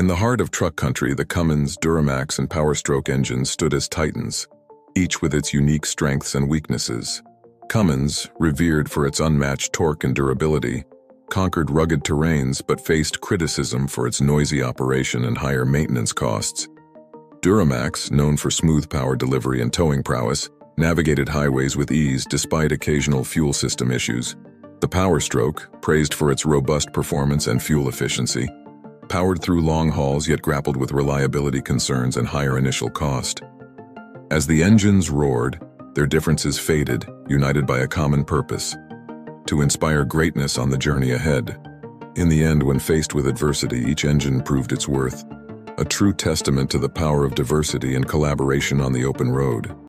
In the heart of truck country, the Cummins, Duramax, and Powerstroke engines stood as titans, each with its unique strengths and weaknesses. Cummins, revered for its unmatched torque and durability, conquered rugged terrains but faced criticism for its noisy operation and higher maintenance costs. Duramax, known for smooth power delivery and towing prowess, navigated highways with ease despite occasional fuel system issues. The Powerstroke, praised for its robust performance and fuel efficiency, powered through long hauls yet grappled with reliability concerns and higher initial cost. As the engines roared, their differences faded, united by a common purpose, to inspire greatness on the journey ahead. In the end, when faced with adversity, each engine proved its worth, a true testament to the power of diversity and collaboration on the open road.